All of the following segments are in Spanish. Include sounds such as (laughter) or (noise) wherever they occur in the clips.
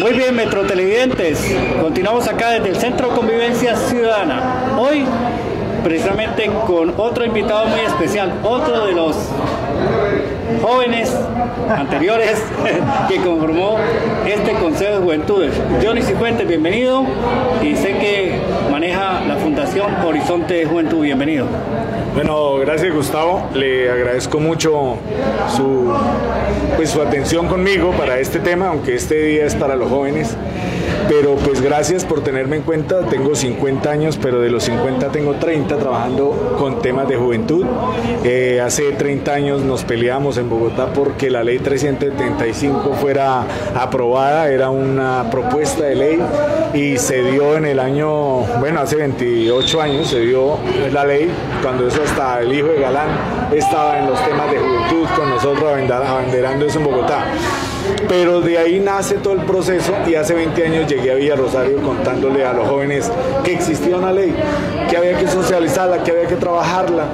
Muy bien, Metro Televidentes. Continuamos acá desde el Centro Convivencia Ciudadana. Hoy, precisamente con otro invitado muy especial, otro de los jóvenes anteriores (laughs) que conformó este Consejo de Juventudes. Johnny Cifuentes, bienvenido. Y sé que maneja la Fundación Horizonte de Juventud. Bienvenido. Bueno, gracias Gustavo. Le agradezco mucho su, pues, su atención conmigo para este tema, aunque este día es para los jóvenes. Pero pues gracias por tenerme en cuenta. Tengo 50 años, pero de los 50 tengo 30 trabajando con temas de juventud. Eh, hace 30 años nos peleamos en Bogotá porque la ley 375 fuera aprobada. Era una propuesta de ley y se dio en el año, bueno, hace 28 años se dio la ley, cuando eso hasta el hijo de Galán estaba en los temas de juventud con nosotros abanderando eso en Bogotá. Pero de ahí nace todo el proceso y hace 20 años llegué a Villa Rosario contándole a los jóvenes que existía una ley, que había que socializarla, que había que trabajarla.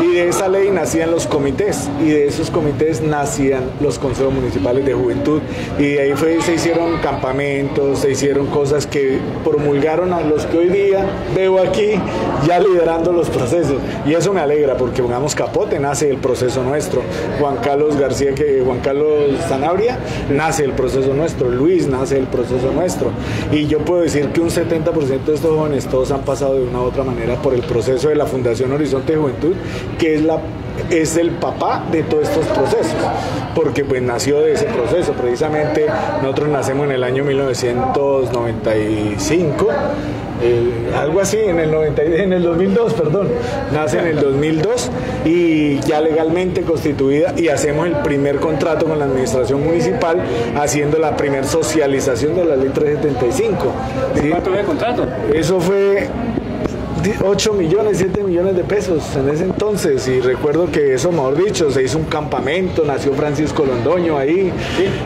Y de esa ley nacían los comités y de esos comités nacían los consejos municipales de juventud. Y de ahí fue, se hicieron campamentos, se hicieron cosas que promulgaron a los que hoy día veo aquí ya liderando los procesos. Y eso me alegra porque pongamos capote, nace el proceso nuestro. Juan Carlos García, que Juan Carlos Zanabria nace el proceso nuestro, Luis nace el proceso nuestro. Y yo puedo decir que un 70% de estos jóvenes todos han pasado de una u otra manera por el proceso de la Fundación Horizonte Juventud, que es la es el papá de todos estos procesos, porque pues nació de ese proceso, precisamente nosotros nacemos en el año 1995 algo así, en el, 90, en el 2002, perdón, nace en el 2002 y ya legalmente constituida y hacemos el primer contrato con la administración municipal haciendo la primera socialización de la ley 375. ¿Cuánto fue el contrato? Eso fue 8 millones, 7 millones de pesos en ese entonces. Y recuerdo que eso, mejor dicho, se hizo un campamento, nació Francisco Londoño ahí.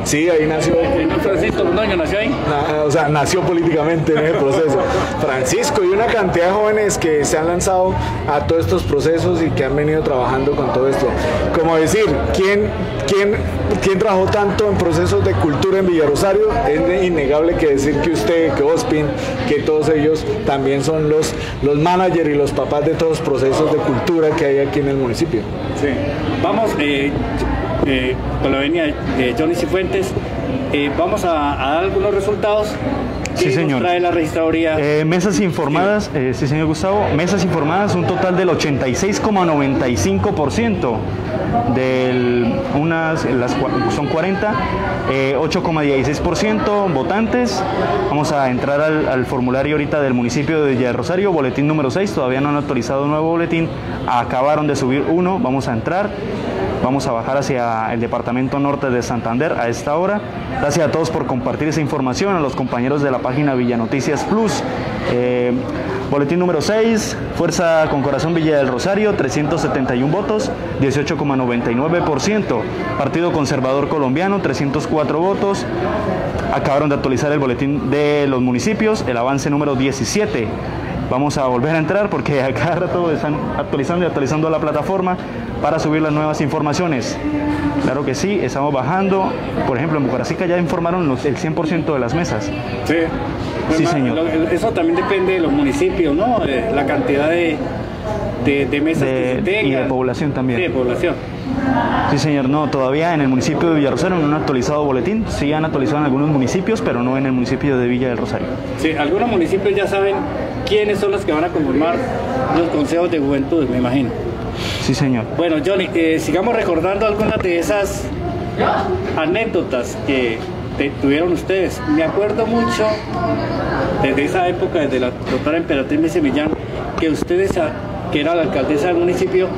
Sí, ahí nació. Francisco Londoño nació ahí? o sea, nació políticamente en ese proceso. Francisco y una cantidad de jóvenes que se han lanzado a todos estos procesos y que han venido trabajando con todo esto. Como decir, ¿quién, quién, quién trabajó tanto en procesos de cultura en Villarosario? Es innegable que decir que usted, que Ospin, que todos ellos también son los, los manager y los papás de todos los procesos de cultura que hay aquí en el municipio. Sí. Vamos, eh, eh, con la venida de Johnny Cifuentes, eh, vamos a, dar algunos resultados sí, señor. trae la registraduría? Eh, mesas informadas, eh, sí, señor Gustavo, mesas informadas, un total del 86,95%. Del, las, son 40, 8,16% votantes. Vamos a entrar al, formulario ahorita del municipio de Villa Rosario, boletín número 6, todavía no han actualizado un nuevo boletín, acabaron de subir uno, vamos a entrar. Vamos a bajar hacia el departamento norte de Santander a esta hora. Gracias a todos por compartir esa información, a los compañeros de la página Villa Noticias Plus. Eh, boletín número 6, Fuerza con Corazón Villa del Rosario, 371 votos, 18,99%. Partido Conservador Colombiano, 304 votos. Acabaron de actualizar el boletín de los municipios, el avance número 17 vamos a volver a entrar porque a cada rato están actualizando y actualizando la plataforma para subir las nuevas informaciones. Claro que sí, estamos bajando. Por ejemplo, en Bucaracica ya informaron los, el 100% de las mesas. Sí. Sí, señor. Eso también depende de los municipios, ¿no? La cantidad de, de, mesas que se Y de población también. Sí, de población. Sí, señor, no, todavía en el municipio de Villa Rosario no han actualizado boletín, sí han actualizado en algunos municipios, pero no en el municipio de Villa del Rosario. Sí, algunos municipios ya saben quiénes son los que van a conformar los consejos de juventud, me imagino. Sí, señor. Bueno, Johnny, eh, sigamos recordando algunas de esas anécdotas que tuvieron ustedes. Me acuerdo mucho desde esa época, desde la doctora Emperatriz Semillán, que ustedes, que era la alcaldesa del municipio,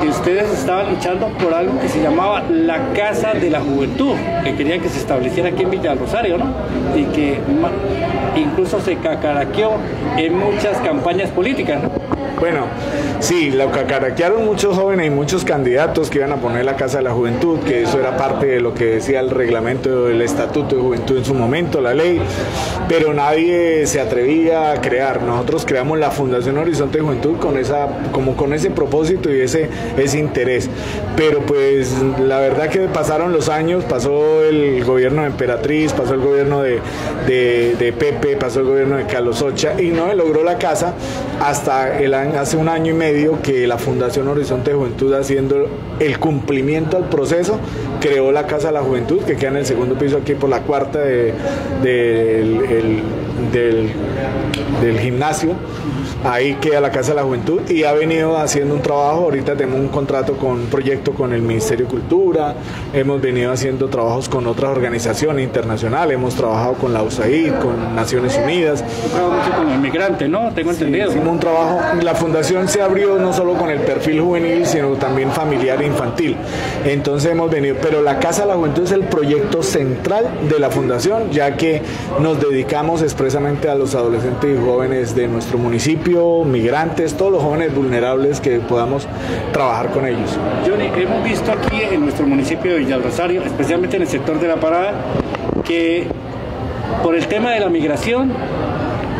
que ustedes estaban luchando por algo que se llamaba la Casa de la Juventud, que querían que se estableciera aquí en Villa Rosario, ¿no? Y que incluso se cacaraqueó en muchas campañas políticas, Bueno, sí, lo cacaraquearon muchos jóvenes y muchos candidatos que iban a poner la Casa de la Juventud, que eso era parte de lo que decía el reglamento del Estatuto de Juventud en su momento, la ley, pero nadie se atrevía a crear. Nosotros creamos la Fundación Horizonte de Juventud con esa, como con ese propósito y ese, ese interés. Pero pues la verdad que pasaron los años, pasó el gobierno de Emperatriz, pasó el gobierno de, de, Pepe, pasó el gobierno de Carlos Ocha y no se logró la casa hasta el hace un año y medio que la Fundación Horizonte de Juventud haciendo el cumplimiento al proceso creó la Casa de la Juventud que queda en el segundo piso aquí por la cuarta de, del, del gimnasio ahí queda la Casa de la Juventud y ha venido haciendo un trabajo, ahorita tenemos un contrato con un proyecto con el Ministerio de Cultura, hemos venido haciendo trabajos con otras organizaciones internacionales, hemos trabajado con la USAID, con Naciones Unidas. mucho con el migrante, ¿no? Tengo entendido. Hicimos un trabajo, la fundación se abrió no solo con el perfil juvenil, sino también familiar e infantil. Entonces hemos venido, pero la Casa de la Juventud es el proyecto central de la fundación, ya que nos dedicamos expresamente a los adolescentes y jóvenes de nuestro municipio migrantes, todos los jóvenes vulnerables que podamos trabajar con ellos. Johnny, hemos visto aquí en nuestro municipio de especialmente en el sector de la parada, que por el tema de la migración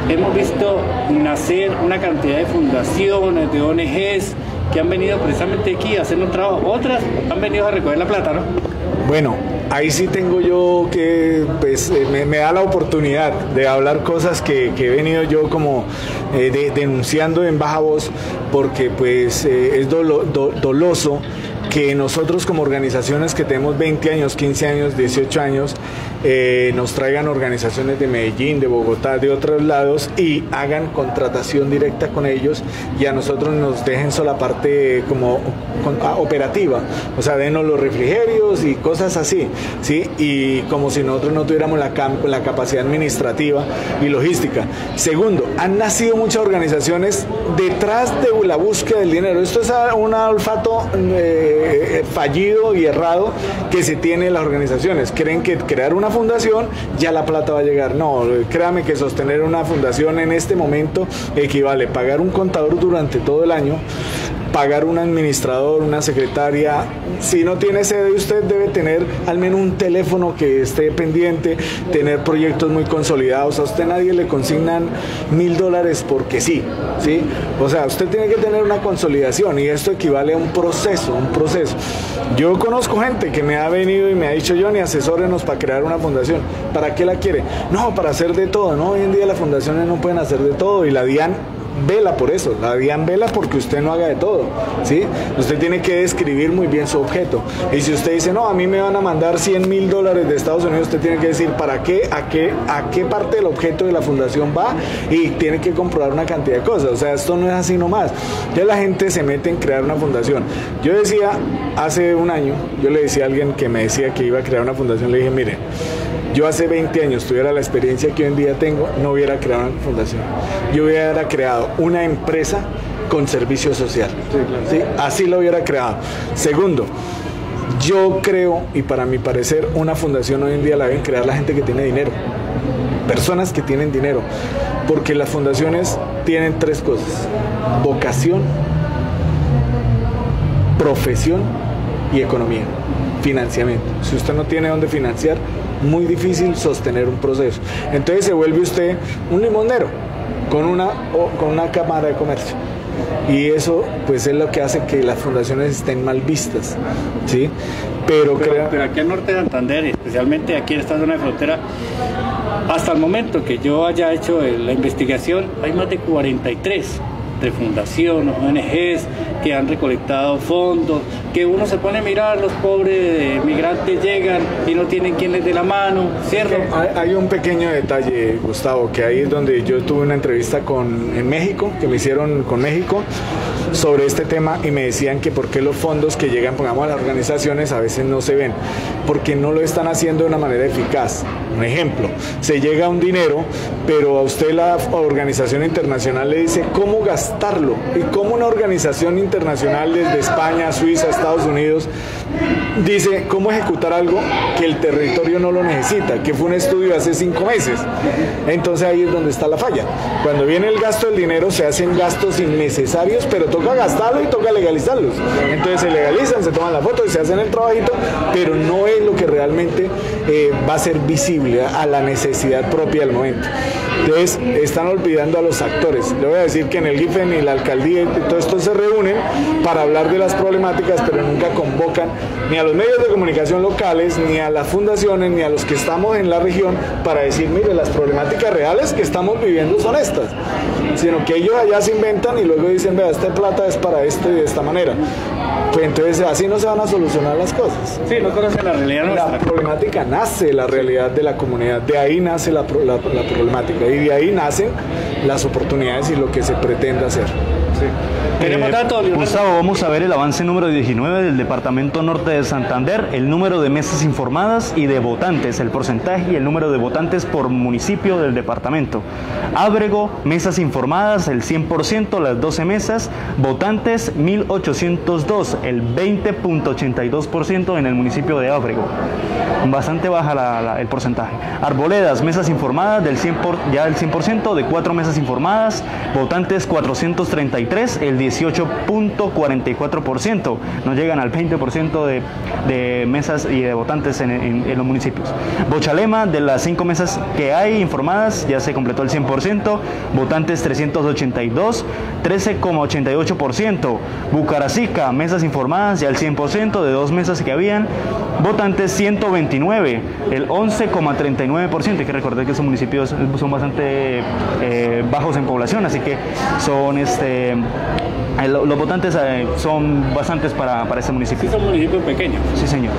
hemos visto nacer una cantidad de fundaciones, de ONGs que han venido precisamente aquí a hacer un trabajo. Otras han venido a recoger la plata, ¿no? Bueno, ahí sí tengo yo que, pues, eh, me, da la oportunidad de hablar cosas que, he venido yo como eh, denunciando en baja voz, porque pues eh, es doloso que nosotros como organizaciones que tenemos 20 años, 15 años, 18 años, eh, nos traigan organizaciones de Medellín, de Bogotá, de otros lados y hagan contratación directa con ellos y a nosotros nos dejen solo la parte como ah, operativa, o sea, denos los refrigerios y cosas así, ¿sí? Y como si nosotros no tuviéramos la, la capacidad administrativa y logística. Segundo, han nacido muchas organizaciones detrás de la búsqueda del dinero. Esto es un olfato eh, (laughs) fallido y errado que se tiene en las organizaciones. Creen que crear una fundación, ya la plata va a llegar. No, créame que sostener una fundación en este momento equivale a pagar un contador durante todo el año, pagar un administrador, una secretaria. Si no tiene sede, usted debe tener al menos un teléfono que esté pendiente, tener proyectos muy consolidados. A usted nadie le consignan mil dólares porque sí, ¿sí? O sea, usted tiene que tener una consolidación y esto equivale a un proceso, un proceso. Yo conozco gente que me ha venido y me ha dicho, Johnny, asesórenos para crear una fundación. ¿Para qué la quiere? No, para hacer de todo, ¿no? Hoy en día las fundaciones no pueden hacer de todo y la DIAN vela por eso, la DIAN vela porque usted no haga de todo, ¿sí? Usted tiene que describir muy bien su objeto. Y si usted dice, no, a mí me van a mandar 100 mil dólares de Estados Unidos, usted tiene que decir para qué, a qué, a qué parte del objeto de la fundación va y tiene que comprobar una cantidad de cosas. O sea, esto no es así nomás. Ya la gente se mete en crear una fundación. Yo decía, hace un año, yo le decía a alguien que me decía que iba a crear una fundación, le dije, mire, yo hace 20 años tuviera la experiencia que hoy en día tengo, no hubiera creado una fundación. Yo hubiera creado una empresa con servicio social. Sí, Así lo hubiera creado. Segundo, yo creo, y para mi parecer, una fundación hoy en día la deben crear la gente que tiene dinero. Personas que tienen dinero. Porque las fundaciones tienen tres cosas. Vocación, profesión y economía. Financiamiento. Si usted no tiene dónde financiar, muy difícil sostener un proceso. Entonces se vuelve usted un limonero con una, con una cámara de comercio. Y eso pues es lo que hace que las fundaciones estén mal vistas. ¿sí? Pero, pero, aquí en Norte de Santander, especialmente aquí en esta zona de frontera, hasta el momento que yo haya hecho la investigación, hay más de 43 de fundación, ONGs que han recolectado fondos, que uno se pone a mirar, los pobres migrantes llegan y no tienen quien les dé la mano, ¿cierto? Hay, un pequeño detalle, Gustavo, que ahí es donde yo tuve una entrevista con, en México, que me hicieron con México, sobre este tema y me decían que por qué los fondos que llegan, pongamos a las organizaciones, a veces no se ven, porque no lo están haciendo de una manera eficaz. Un ejemplo, se llega un dinero, pero a usted la organización internacional le dice cómo gastarlo y cómo una organización internacional desde España, Suiza, Estados Unidos dice cómo ejecutar algo que el territorio no lo necesita, que fue un estudio hace cinco meses. Entonces ahí es donde está la falla. Cuando viene el gasto del dinero se hacen gastos innecesarios, pero toca gastarlo y toca legalizarlos. Entonces se legalizan, se toman la foto y se hacen el trabajito, pero no es lo que realmente eh, va a ser visible a la necesidad propia del momento. Entonces, están olvidando a los actores. Le voy a decir que en el GIFEN y la alcaldía y todo esto se reúnen para hablar de las problemáticas, pero nunca convocan ni a los medios de comunicación locales, ni a las fundaciones, ni a los que estamos en la región para decir, mire, las problemáticas reales que estamos viviendo son estas. Sino que ellos allá se inventan y luego dicen, vea, esta plata es para esto y de esta manera. Pues entonces así no se van a solucionar las cosas. Sí, no conocen la realidad nuestra. La problemática nace de la realidad de la comunidad, de ahí nace la, la, la problemática y de ahí nacen las oportunidades y lo que se pretende hacer. Tenemos Eh, datos? Gustavo, vamos a ver el avance número 19 del Departamento Norte de Santander, el número de mesas informadas y de votantes, el porcentaje y el número de votantes por municipio del departamento. Ábrego, mesas informadas, el 100%, las 12 mesas, votantes 1802, el 20.82% en el municipio de Ábrego. Bastante baja la- la- el porcentaje. Arboledas, mesas informadas del 100 por- ya el 100%, de 4 mesas informadas, votantes 433, el 18.44%. No llegan al 20% de, mesas y de votantes en, los municipios. Bochalema, de las 5 mesas que hay informadas, ya se completó el 100%, votantes 382, 13,88%. Bucaracica, mesas informadas ya el 100%, de dos mesas que habían, votantes 129, el 11,39%. Hay que recordar que esos municipios son bastante eh, bajos en población, así que son este eh, lo- los votantes eh, son bastantes para, para este municipio. Sí, son municipios pequeños. Sí, señor.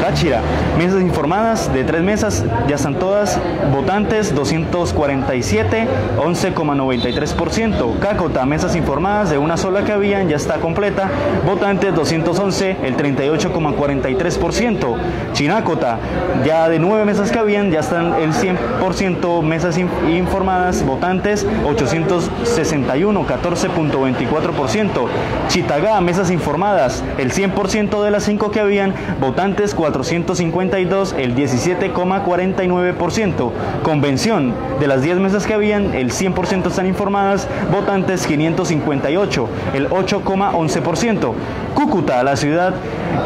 Táchira, mesas informadas de tres mesas, ya están todas. Votantes 247, 11,93%. Cácota, mesas informadas de una sola que habían, ya está completa. Votantes 211, el 38,43%. Chinácota, ya de nueve mesas que habían, ya están el 100% mesas in- informadas. Votantes 861, 14,24%. Chitagá, mesas informadas, el 100% de las 5 que habían, votantes 452, el 17,49%. Convención, de las 10 mesas que habían, el 100% están informadas, votantes 558, el 8,11%. Cúcuta, la ciudad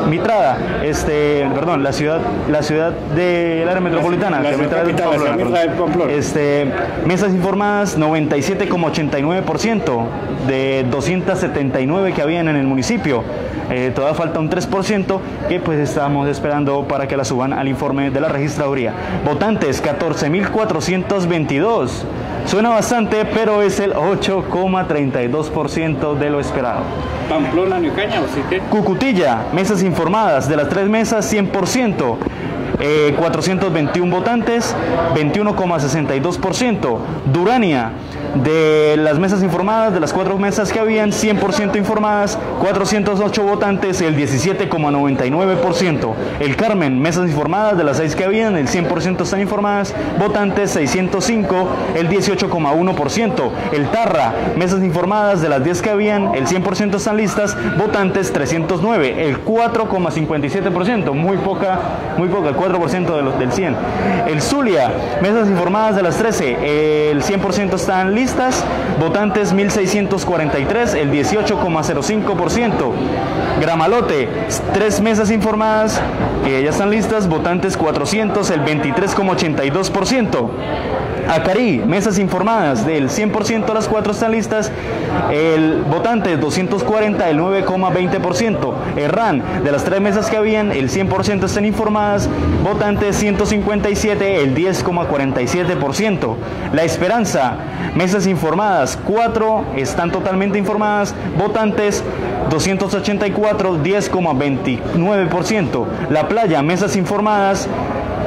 mitrada, este, perdón, la ciudad, la ciudad del área metropolitana, la capital, Pamplona, mitrada de Pamplona. este, mesas informadas 97,89% de 279 que habían en el municipio. Eh, todavía falta un 3% que pues estamos esperando para que la suban al informe de la registraduría. Votantes 14.422. Suena bastante, pero es el 8,32% de lo esperado. Pamplona, Neucaña, o sí. Cucutilla, mesas informadas, de las tres mesas 100%. Eh, 421 votantes, 21,62%. Durania, de las mesas informadas, de las cuatro mesas que habían, 100% informadas, 408 votantes, el 17,99%. El Carmen, mesas informadas, de las seis que habían, el 100% están informadas, votantes 605, el 18,1%. El Tarra, mesas informadas, de las 10 que habían, el 100% están listas, votantes 309, el 4,57%, muy poca, muy poca, 4% de los, del 100. El Zulia, mesas informadas de las 13, el 100% están listas, votantes 1643, el 18,05%. Gramalote, tres mesas informadas, que ya están listas, votantes 400, el 23,82%. Acarí, mesas informadas, del 100% las cuatro están listas, el votante 240, el 9,20%. Erran, de las tres mesas que habían, el 100% están informadas, votantes 157, el 10,47%. La Esperanza, mesas informadas, cuatro están totalmente informadas, votantes 284, 10,29%. La Playa, mesas informadas,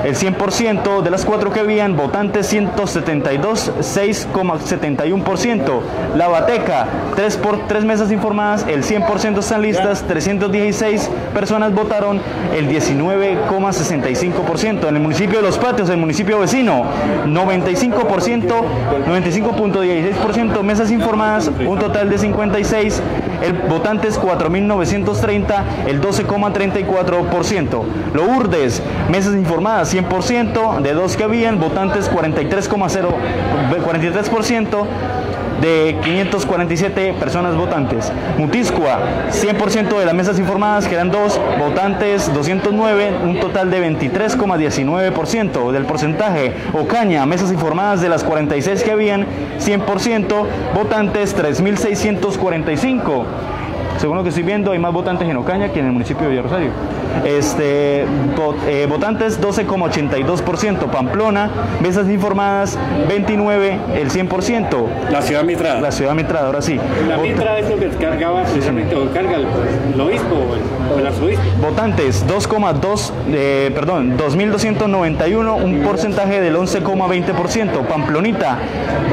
el 100% de las cuatro que habían, votantes 172, 6,71%. La Bateca, tres, por, tres mesas informadas, el 100% están listas, 316 personas votaron, el 19,65%. En el municipio de Los Patios, el municipio vecino, 95%, 95.16% mesas informadas, un total de 56, el votantes 4.930, el 12,34%. Lo Urdes, mesas informadas 100%, de dos que habían, votantes 43,0, 43% de 547 personas votantes. Mutiscua, 100% de las mesas informadas, que eran dos, votantes 209, un total de 23,19% del porcentaje. Ocaña, mesas informadas de las 46 que habían, 100%, votantes 3.645. Según lo que estoy viendo, hay más votantes en Ocaña que en el municipio de Rosario. Este, eh, votantes 12,82%. Pamplona, mesas informadas 29, el 100%. La ciudad mitrada. La ciudad mitrada, ahora sí. La mitrada es lo que cargaba precisamente, o carga el, obispo o el, arzobispo. Votantes 2,2, eh, perdón, 2.291, un porcentaje del 11,20%. Pamplonita,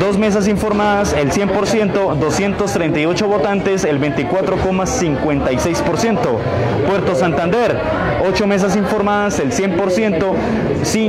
dos mesas informadas, el 100%, 238 votantes, el 24,5%. 56%. Puerto Santander, 8 mesas informadas, el 100%,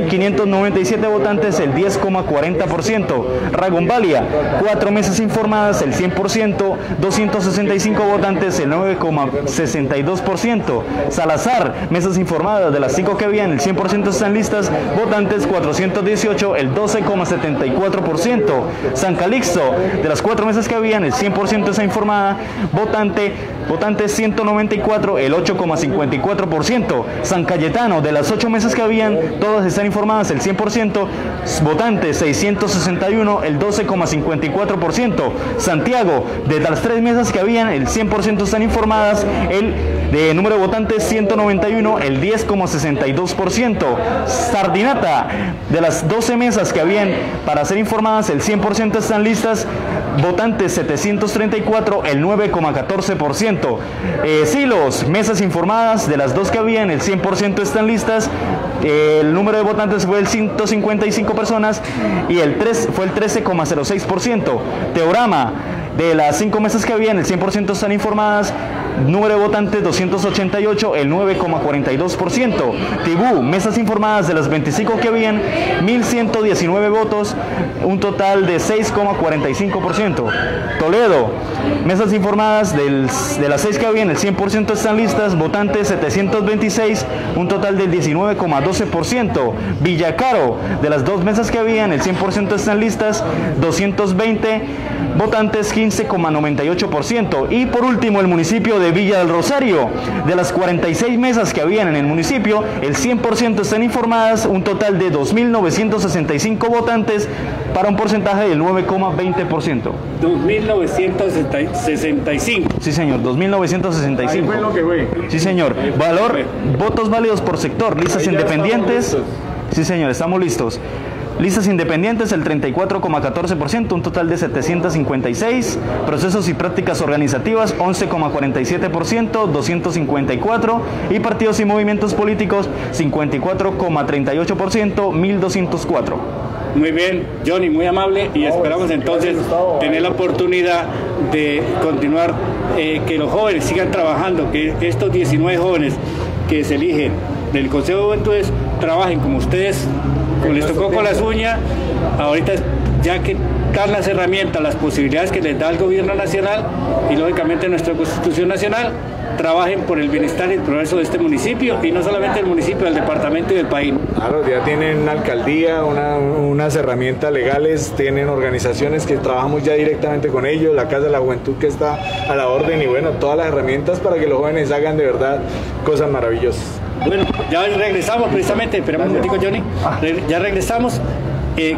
597 votantes, el 10,40%. Ragombalia, 4 mesas informadas, el 100%, 265 votantes, el 9,62%. Salazar, mesas informadas, de las 5 que habían, el 100% están listas, votantes 418, el 12,74%. San Calixto, de las 4 mesas que habían, el 100% está informada, votante votantes 194, el 8,54%. San Cayetano, de las 8 mesas que habían, todas están informadas, el 100%. Votantes 661, el 12,54%. Santiago, de las 3 mesas que habían, el 100% están informadas, el de número de votantes 191, el 10,62%. Sardinata, de las 12 mesas que habían para ser informadas, el 100% están listas, votantes 734, el 9,14%. Eh, silos, mesas informadas, de las dos que habían, el 100% están listas, el número de votantes fue el 155 personas y el 3 fue el 13,06%. Teorama, de las 5 mesas que habían, el 100% están informadas, Número de votantes 288, el 9,42%. Tibú, mesas informadas de las 25 que habían, 1119 votos, un total de 6,45%. Toledo, mesas informadas de las 6 que habían, el 100% están listas, votantes 726, un total del 19,12%. Villacaro, de las dos mesas que habían, el 100% están listas, 220 votantes, 15,98%. Y por último, el municipio de Villa del Rosario. De las 46 mesas que habían en el municipio, el 100% están informadas, un total de 2.965 votantes para un porcentaje del 9,20%. 2.965. Sí, señor, 2.965. Sí, señor. Valor, votos válidos por sector, listas independientes. Sí, señor, estamos listos. Listas independientes el 34,14%, un total de 756. Procesos y prácticas organizativas 11,47%, 254. Y partidos y movimientos políticos 54,38%, 1204. Muy bien, Johnny, muy amable y esperamos entonces tener la oportunidad de continuar, eh, que los jóvenes sigan trabajando, que estos 19 jóvenes que se eligen del Consejo de Juventudes trabajen como ustedes como les tocó con las uñas, ahorita ya que dan las herramientas, las posibilidades que les da el gobierno nacional y lógicamente nuestra constitución nacional, trabajen por el bienestar y el progreso de este municipio y no solamente del municipio, del departamento y del país. Claro, ya tienen una alcaldía, unas herramientas legales, tienen organizaciones que trabajamos ya directamente con ellos, la Casa de la Juventud que está a la orden y bueno, todas las herramientas para que los jóvenes hagan de verdad cosas maravillosas. Bueno, ya regresamos precisamente, esperamos un momentico Johnny, ah. ya regresamos. Eh,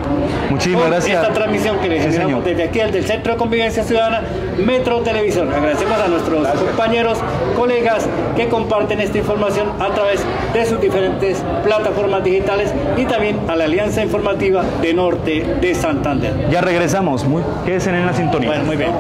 Muchísimas gracias. Esta transmisión que le generamos desde aquí, del Centro de Convivencia Ciudadana, Metro Televisión. Agradecemos a nuestros compañeros, colegas que comparten esta información a través de sus diferentes plataformas digitales y también a la Alianza Informativa de Norte de Santander. Ya regresamos, muy, quédense en la sintonía. Bueno, muy bien.